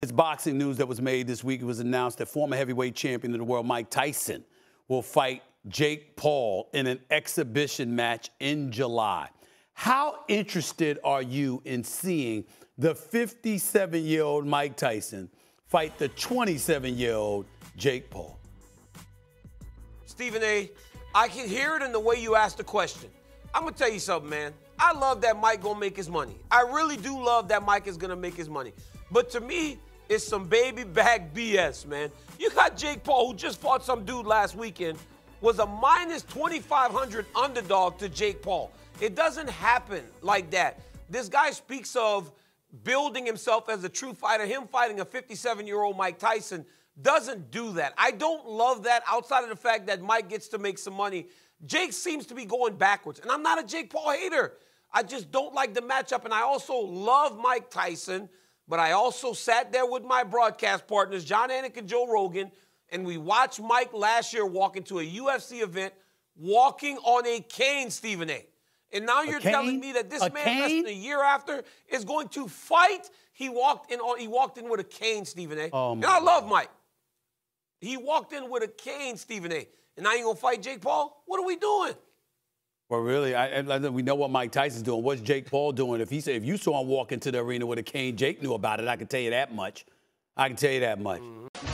It's boxing news that was made this week. It was announced that former heavyweight champion of the world, Mike Tyson, will fight Jake Paul in an exhibition match in July. How interested are you in seeing the 57 year old Mike Tyson fight the 27 year old Jake Paul? Stephen A., I can hear it in the way you asked the question. I'm gonna tell you something, man. I love that Mike gonna make his money. I really do love that Mike is gonna make his money. But to me, it's some baby back BS, man. You got Jake Paul, who just fought some dude last weekend, was a minus 2,500 underdog to Jake Paul. It doesn't happen like that. This guy speaks of building himself as a true fighter. Him fighting a 57 year old Mike Tyson doesn't do that. I don't love that outside of the fact that Mike gets to make some money. Jake seems to be going backwards. And I'm not a Jake Paul hater. I just don't like the matchup. And I also love Mike Tyson. But I also sat there with my broadcast partners, Jon Anik and Joe Rogan, and we watched Mike last year walk into a UFC event walking on a cane, Stephen A. And now you're telling me that this a man, cane? less than a year after, is going to fight. He walked in on he walked in with a cane, Stephen A. Oh, and I love Mike. He walked in with a cane, Stephen A. And now you're gonna fight Jake Paul? What are we doing? Well, really, I, I, we know what Mike Tyson's doing. What's Jake Paul doing? If he said if you saw him walk into the arena with a cane, Jake knew about it. I can tell you that much. I can tell you that much. Mm-hmm.